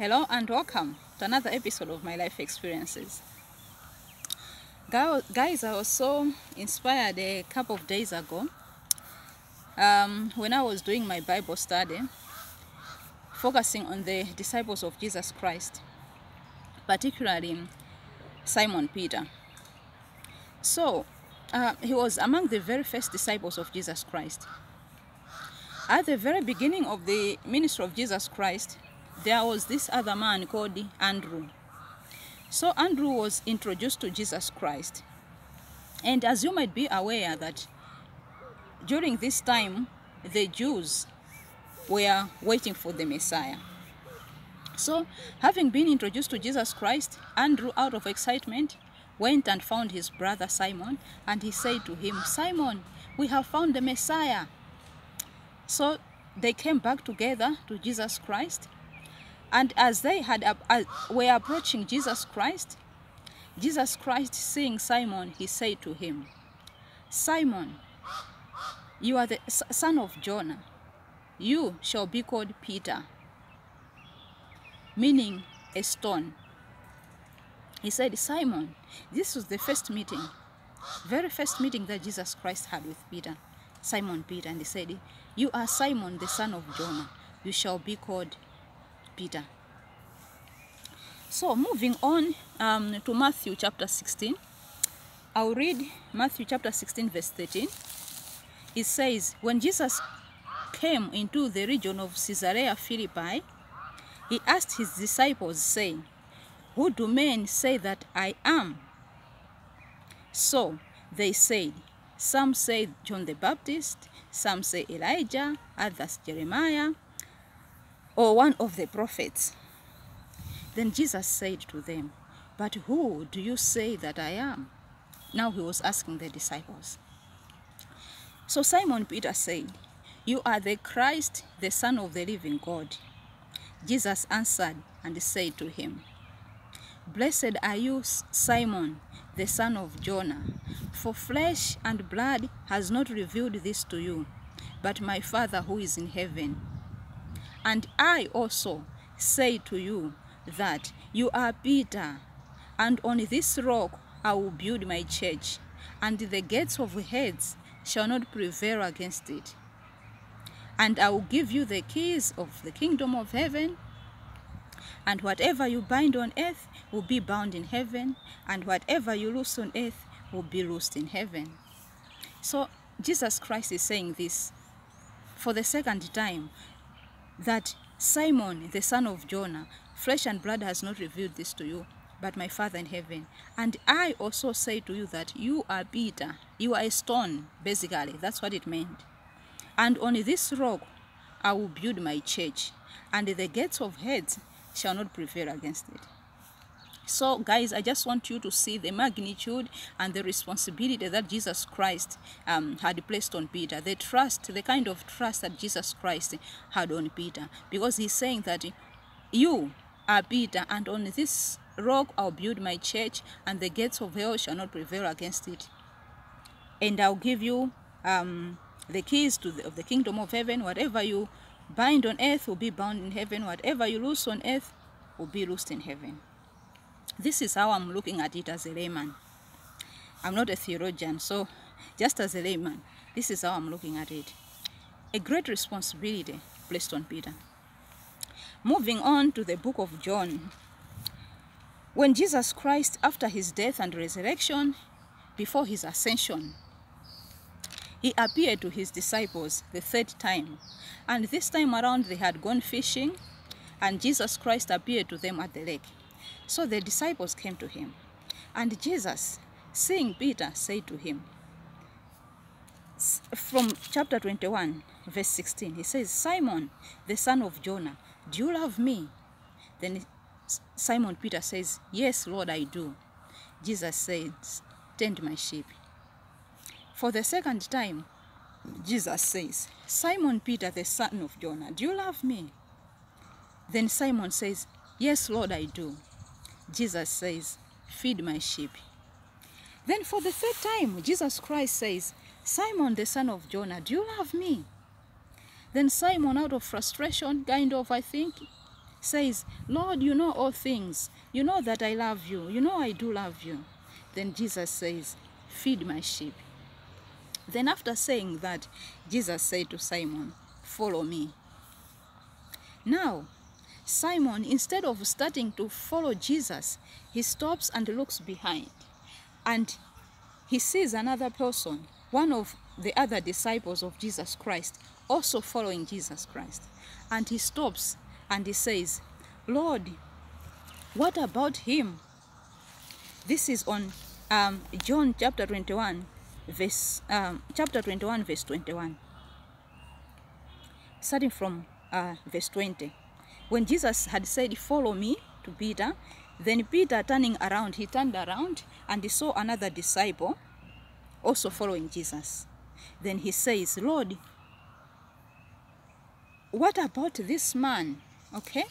Hello and welcome to another episode of my life experiences. Guys, I was so inspired a couple of days ago um, when I was doing my Bible study, focusing on the disciples of Jesus Christ, particularly Simon Peter. So, uh, he was among the very first disciples of Jesus Christ. At the very beginning of the ministry of Jesus Christ, there was this other man called Andrew. So Andrew was introduced to Jesus Christ. And as you might be aware that during this time, the Jews were waiting for the Messiah. So, having been introduced to Jesus Christ, Andrew, out of excitement, went and found his brother Simon, and he said to him, Simon, we have found the Messiah. So they came back together to Jesus Christ, and as they had uh, were approaching Jesus Christ, Jesus Christ, seeing Simon, he said to him, Simon, you are the son of Jonah. You shall be called Peter, meaning a stone. He said, Simon, this was the first meeting, very first meeting that Jesus Christ had with Peter, Simon Peter, and he said, You are Simon, the son of Jonah. You shall be called Peter. So, moving on um, to Matthew chapter 16, I'll read Matthew chapter 16, verse 13. It says, When Jesus came into the region of Caesarea Philippi, he asked his disciples, saying, Who do men say that I am? So they said, Some say John the Baptist, some say Elijah, others Jeremiah, or one of the prophets. Then Jesus said to them, But who do you say that I am? Now he was asking the disciples. So Simon Peter said, You are the Christ, the Son of the living God. Jesus answered and said to him, Blessed are you, Simon, the son of Jonah, for flesh and blood has not revealed this to you, but my Father who is in heaven. And I also say to you that you are Peter, and on this rock I will build my church, and the gates of Hades shall not prevail against it. And I will give you the keys of the kingdom of heaven. And whatever you bind on earth will be bound in heaven, and whatever you loose on earth will be loosed in heaven. So Jesus Christ is saying this for the second time that Simon, the son of Jonah, flesh and blood has not revealed this to you, but my Father in heaven. And I also say to you that you are Peter, you are a stone, basically. That's what it meant. And on this rock I will build my church, and the gates of Hades shall not prevail against it. So, guys, I just want you to see the magnitude and the responsibility that Jesus Christ um, had placed on Peter, the trust, the kind of trust that Jesus Christ had on Peter, because he's saying that you are Peter, and on this rock I'll build my church, and the gates of hell shall not prevail against it. And I'll give you um, the keys to the, of the kingdom of heaven. Whatever you bind on earth will be bound in heaven. Whatever you loose on earth will be loosed in heaven. This is how I'm looking at it as a layman. I'm not a theologian, so just as a layman, this is how I'm looking at it. A great responsibility placed on Peter. Moving on to the book of John. When Jesus Christ, after his death and resurrection, before his ascension, he appeared to his disciples the third time. And this time around, they had gone fishing, and Jesus Christ appeared to them at the lake. So the disciples came to him. And Jesus, seeing Peter, said to him, from chapter 21, verse 16, he says, Simon, the son of Jonah, do you love me? Then Simon Peter says, Yes, Lord, I do. Jesus says, Tend my sheep. For the second time, Jesus says, Simon Peter, the son of Jonah, do you love me? Then Simon says, Yes, Lord, I do. Jesus says, Feed my sheep. Then for the third time, Jesus Christ says, Simon, the son of Jonah, do you love me? Then Simon, out of frustration, kind of, I think, says, Lord, you know all things. You know that I love you. You know I do love you. Then Jesus says, Feed my sheep. Then, after saying that, Jesus said to Simon, Follow me. Now, Simon, instead of starting to follow Jesus, he stops and looks behind. And he sees another person, one of the other disciples of Jesus Christ, also following Jesus Christ. And he stops and he says, Lord, what about him? This is on um, John chapter 21, verse, um, chapter 21, verse 21. Starting from uh, verse 20. When Jesus had said, Follow me to Peter, then Peter turning around, he turned around and he saw another disciple also following Jesus. Then he says, Lord, what about this man? Okay?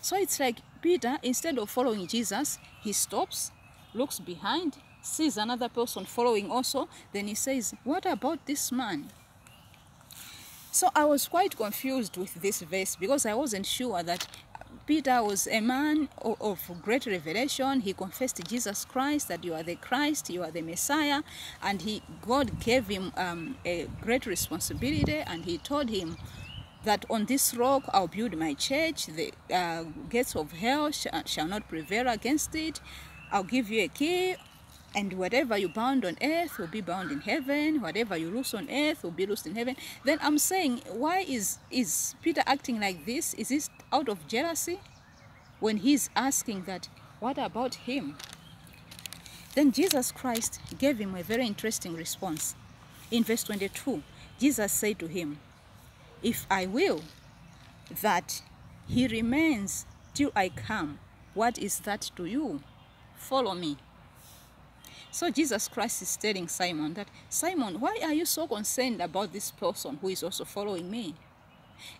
So it's like Peter, instead of following Jesus, he stops, looks behind, sees another person following also, then he says, What about this man? So I was quite confused with this verse because I wasn't sure that Peter was a man of, great revelation. He confessed to Jesus Christ that you are the Christ, you are the Messiah, and he God gave him um, a great responsibility, and he told him that on this rock I'll build my church. The uh, gates of hell sh shall not prevail against it. I'll give you a key and whatever you bound on earth will be bound in heaven. Whatever you loose on earth will be loosed in heaven. Then i'm saying why is is peter acting like this? Is this out of jealousy? When he's asking that what about him? Then jesus christ gave him a very interesting response. In verse 22 jesus said to him if i will that he remains till i come what is that to you? Follow me so Jesus Christ is telling Simon that, Simon, why are you so concerned about this person who is also following me?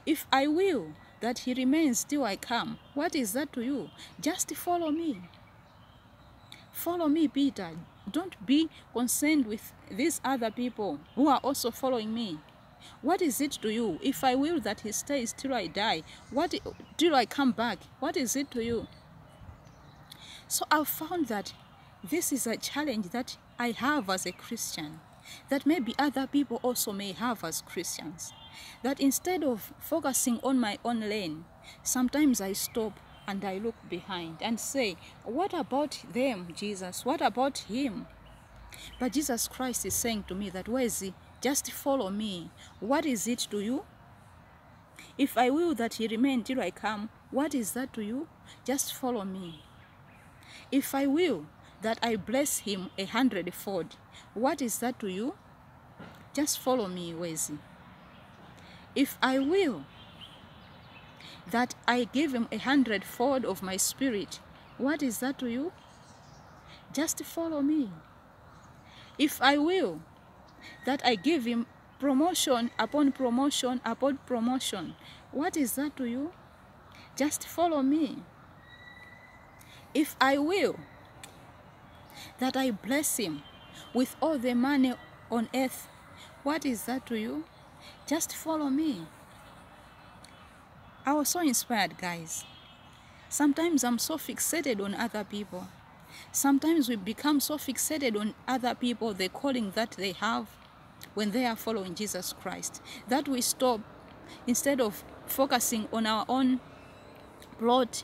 If I will that he remains till I come, what is that to you? Just follow me. Follow me, Peter. Don't be concerned with these other people who are also following me. What is it to you? If I will that he stays till I die, what till I come back, what is it to you? So I found that this is a challenge that I have as a Christian, that maybe other people also may have as Christians. That instead of focusing on my own lane, sometimes I stop and I look behind and say, What about them, Jesus? What about him? But Jesus Christ is saying to me that, Where is he? Just follow me. What is it to you? If I will that he remain till I come, what is that to you? Just follow me. If I will that I bless him a hundredfold. What is that to you? Just follow me, Wezi. If I will that I give him a hundredfold of my spirit, what is that to you? Just follow me. If I will that I give him promotion upon promotion upon promotion, what is that to you? Just follow me. If I will that I bless him with all the money on earth. What is that to you? Just follow me. I was so inspired, guys. Sometimes I'm so fixated on other people. Sometimes we become so fixated on other people, the calling that they have when they are following Jesus Christ, that we stop instead of focusing on our own plot,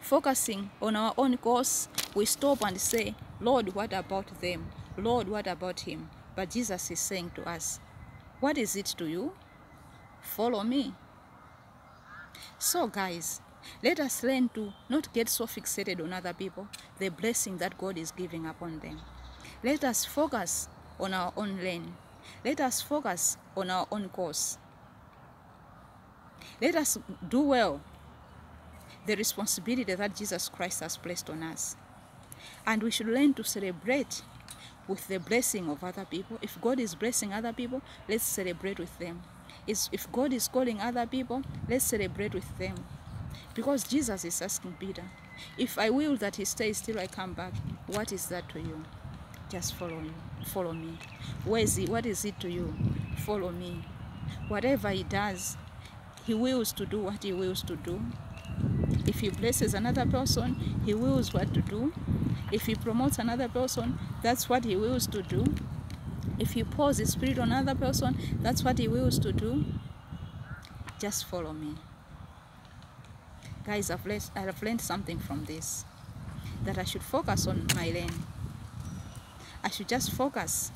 focusing on our own course, we stop and say, Lord, what about them? Lord, what about him? But Jesus is saying to us, What is it to you? Follow me. So, guys, let us learn to not get so fixated on other people, the blessing that God is giving upon them. Let us focus on our own lane. Let us focus on our own course. Let us do well the responsibility that Jesus Christ has placed on us. And we should learn to celebrate with the blessing of other people. If God is blessing other people, let's celebrate with them. If God is calling other people, let's celebrate with them. Because Jesus is asking Peter, if I will that he stays till I come back, what is that to you? Just follow me. Follow me. Where is he? What is it to you? Follow me. Whatever he does, he wills to do what he wills to do. If he blesses another person, he wills what to do. If he promotes another person, that's what he wills to do. If he pours his spirit on another person, that's what he wills to do. Just follow me. Guys, I've learned, I've learned something from this. That I should focus on my lane. I should just focus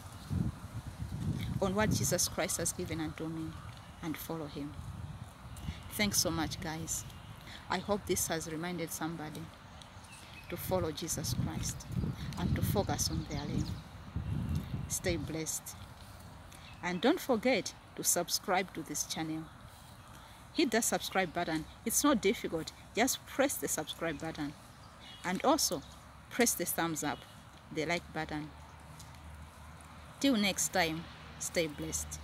on what Jesus Christ has given unto me and follow him. Thanks so much, guys. I hope this has reminded somebody to follow Jesus Christ and to focus on their lane. Stay blessed. And don't forget to subscribe to this channel. Hit the subscribe button. It's not difficult. Just press the subscribe button. And also, press the thumbs up, the like button. Till next time, stay blessed.